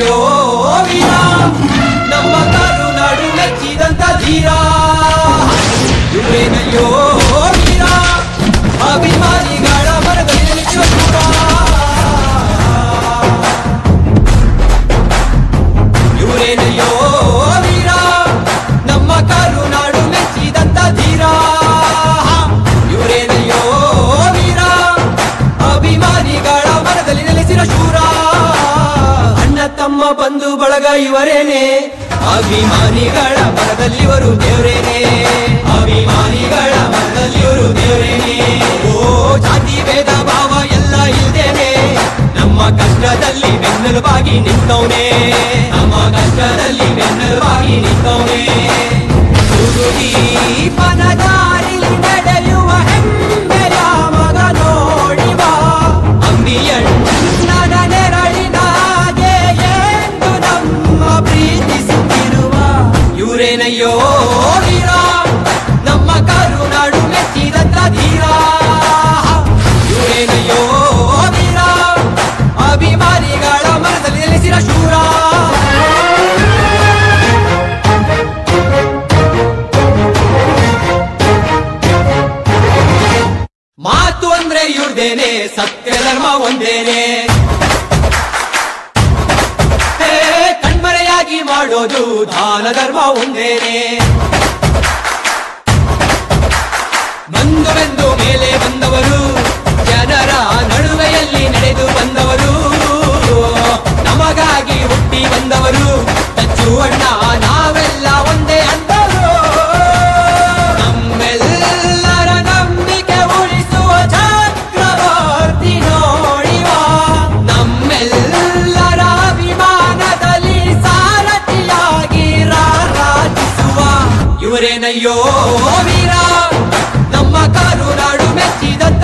요 ಬಂಧು ಬಳಗ ಇವರೇನೆ? ಅಭಿಮಾನಿಗಳ ಮನದಲ್ಲಿವರು ದೇವರೇನೆ. ಅಭಿಮಾನಿಗಳ ಮನದಲ್ಲಿವರು ದೇವರೇನೆ. ಓ, ಜಾತಿ, ಭೇದ, ಭಾವ ಎಲ್ಲ ಇಲ್ದೇನೆ. ನಮ್ಮ ಕಷ್ಟದಲ್ಲಿ ಬೆನ್ನೆಲುಬಾಗಿ ನಿಂತವನೇ. ನಮ್ಮ ಕಷ್ಟದಲ್ಲಿ ಬೆನ್ನೆಲುಬಾಗಿ ನಿಂತವನೇ. ದಾರಿಲಿ ಮಾತು ಅಂದ್ರೆ ಇವ್ರದೇನೆ ಸತ್ಯ ಧರ್ಮ ಒಂದೇನೆ. ಕಣ್ಮರೆಯಾಗಿ ಮಾಡೋದು ದಾನ ಧರ್ಮ ಒಂದೇನೆ. ಬಂದು ಮೇಲೆ ಬಂದವರು, ಜನರ ನಡುವೆಯಲ್ಲಿ ನಡೆದು ಬಂದವರು, ನಮಗಾಗಿ ಹುಟ್ಟಿ ಬಂದವರು ಅಣ್ಣ ಇವರೇನಯ್ಯೋ ವೀರ ನಮ್ಮ ಕರುನಾಡು ಮೆಚ್ಚಿದಂತ